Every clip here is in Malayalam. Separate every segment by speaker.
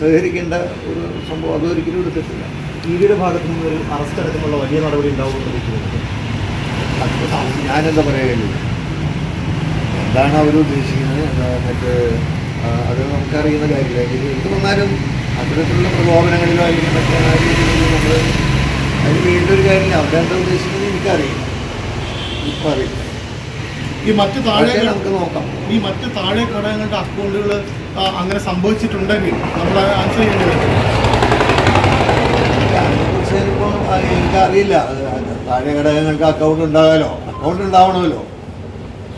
Speaker 1: സഹകരിക്കേണ്ട ഒരു സംഭവം അതൊരിക്കലും എടുത്തിട്ടില്ല.
Speaker 2: ടി വിയുടെ ഭാഗത്തു ഒരു അറസ്റ്റ് അടക്കമുള്ള വലിയ നടപടി ഉണ്ടാവുമെന്ന്
Speaker 1: ഞാനെന്താ പറയുക എന്താണ് അവർ ഉദ്ദേശിക്കുന്നത്? മറ്റ് അത് നമുക്കറിയുന്ന കാര്യമില്ല. എനിക്ക് വന്നാലും അത്തരത്തിലുള്ള പ്രകോപനങ്ങളിലോ അല്ലെങ്കിൽ മറ്റേ നമ്മൾ അതിന് വേണ്ട ഒരു കാര്യമില്ല. അവരെന്താ ഉദ്ദേശിക്കുന്നത് എനിക്കറിയില്ല. ഇപ്പം അറിയില്ല
Speaker 3: ഈ മറ്റ് താഴെ
Speaker 1: നമുക്ക് നോക്കാം.
Speaker 3: ഈ മറ്റ് താഴെ ഘടകങ്ങളുടെ അക്കൗണ്ടുകൾ അങ്ങനെ സംഭവിച്ചിട്ടുണ്ടെങ്കിൽ നമ്മൾ ആൻസർ ചെയ്യേണ്ടി വരും.
Speaker 1: അതിനെക്കുറിച്ച് എനിക്കറിയില്ല. താഴെ ഘടകങ്ങൾക്ക് അക്കൗണ്ട് ഉണ്ടാകാലോ? അക്കൗണ്ട് ഉണ്ടാവണമല്ലോ.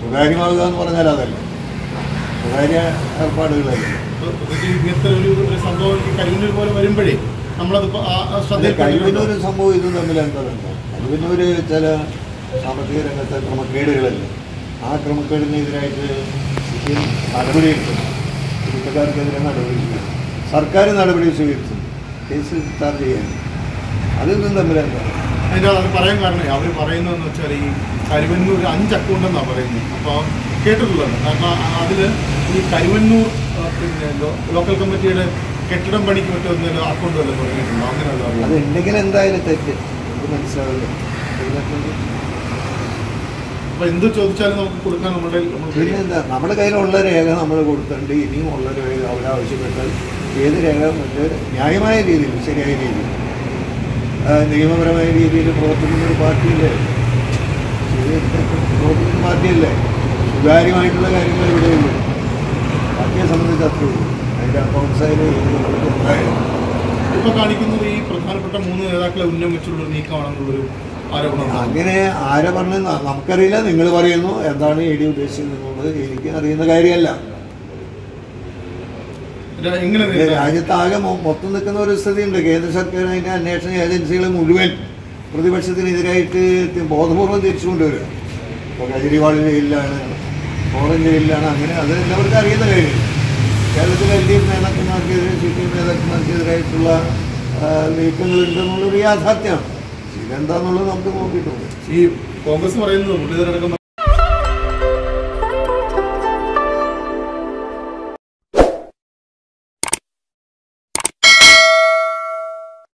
Speaker 1: സ്വകാര്യമാകുക എന്ന് പറഞ്ഞാൽ അതല്ല. സ്വകാര്യ ഏർപ്പാടുകളല്ലേ.
Speaker 3: ഇങ്ങനത്തെ ഒരു സംഭവം ഈ പോലെ വരുമ്പോഴേ നമ്മളത്?
Speaker 1: കഴിവിനൊരു സംഭവം ഇതും തമ്മിൽ എന്താ കഴിവിനൊരു ചില സാമ്പത്തിക രംഗത്തെ ക്രമക്കേടുകളല്ലേ. ആ ക്രമക്കേടിനെതിരായിട്ട് സിപിഎം നടപടിയെടുത്തു. കുറ്റക്കാർക്കെതിരെ നടപടി ചെയ്യുന്നു സർക്കാർ നടപടി സ്വീകരിച്ചു. കേസ് ചാർജ് ചെയ്യാൻ. അതിൽ തമ്മിൽ എന്താ?
Speaker 3: അതിന്റെ അത് പറയാൻ കാരണം അവർ പറയുന്നതെന്ന് വെച്ചാൽ ഈ കരുവന്നൂർ അഞ്ച് അക്കൗണ്ട് എന്നാണ് പറയുന്നത്. അപ്പോൾ കേട്ടിട്ടുള്ളത്. കാരണം അതിൽ ഈ കരുവന്നൂർ പിന്നെ ലോക്കൽ കമ്മിറ്റിയുടെ കെട്ടിടം പണിക്ക് എന്തെങ്കിലും അക്കൗണ്ട് വല്ലതും തുടങ്ങിയിട്ടുണ്ടോ അങ്ങനെയല്ല
Speaker 1: അത് ഉണ്ടെങ്കിൽ എന്തായാലും തെറ്റ്. നമുക്ക് മനസ്സിലാവില്ല
Speaker 3: എന്ത് ചോദിച്ചാലും നമുക്ക് കൊടുക്കാൻ നമ്മുടെ
Speaker 1: പിന്നെ എന്താ നമ്മുടെ കയ്യിലുള്ള രേഖ നമ്മൾ കൊടുത്തിട്ടുണ്ട് ഇനിയും ഉള്ള രേഖ അവർ ആവശ്യപ്പെട്ടാൽ ഏത് രേഖ ന്യായമായ രീതിയിൽ ശരിയായ രീതിയിൽ നിയമപരമായ രീതിയിൽ പ്രവർത്തിക്കുന്ന ഒരു പാർട്ടിയില്ലേ? പ്രവർത്തിക്കുന്ന പാർട്ടിയല്ലേ? സുതാര്യമായിട്ടുള്ള കാര്യങ്ങൾ ഇവിടെയുള്ളൂ പാർട്ടിയെ സംബന്ധിച്ച് അത്രേ ഉള്ളൂ. അതിന്റെ അക്കൗണ്ട്സ് ആയാലും
Speaker 3: ഇപ്പോൾ കാണിക്കുന്നത് ഈ പ്രധാനപ്പെട്ട മൂന്ന് നേതാക്കളെ ഉന്നമിച്ചുള്ളൊരു നീക്കമാണെന്നുള്ളൊരു
Speaker 1: അങ്ങനെ ആരെ പറഞ്ഞു നമുക്കറിയില്ല. നിങ്ങൾ പറയുന്നു. എന്താണ് എ ഡി ഉദ്ദേശിക്കുന്നത് എനിക്ക് അറിയുന്ന കാര്യമല്ല. രാജ്യത്താകെ മൊത്തം നിൽക്കുന്ന ഒരു സ്ഥിതിയുണ്ട്. കേന്ദ്ര സർക്കാർ അതിന്റെ അന്വേഷണ ഏജൻസികൾ മുഴുവൻ പ്രതിപക്ഷത്തിനെതിരായിട്ട് ബോധപൂർവം തിരിച്ചു കൊണ്ടുവരിക. ഇപ്പോൾ കെജ്രിവാൾ ജയിലിലാണ് ഓറഞ്ച് ജയിലിലാണ് അങ്ങനെ അത് എല്ലാവർക്കും അറിയുന്ന കാര്യം കേരളത്തിൽ എൽ ഡി എഫ് നേതാക്കന്മാർക്കെതിരെ സി പി എം നേതാക്കന്മാർക്കെതിരായിട്ടുള്ള നീക്കങ്ങൾ നീക്കങ്ങളുണ്ടെന്നുള്ളൊരു യാഥാർത്ഥ്യമാണ്. ഇതെന്താന്നുള്ളത് നമുക്ക് നോക്കിയിട്ടുണ്ട്
Speaker 3: ഈ കോൺഗ്രസ് പറയുന്നത് മുരളീധരടക്കം